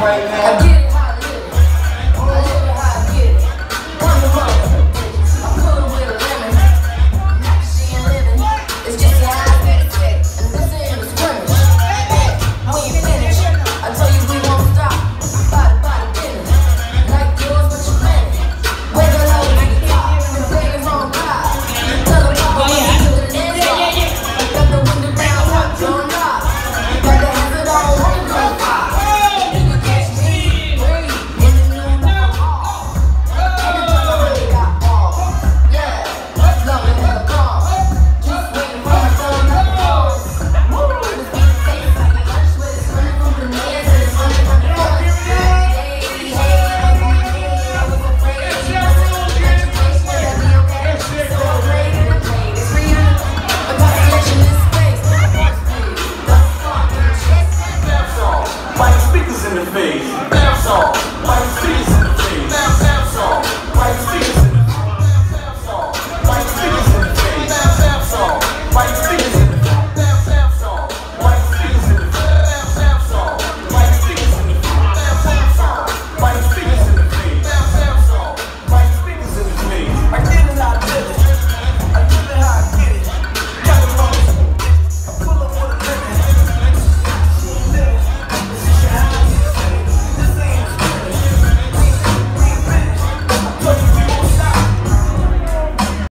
right now. the face.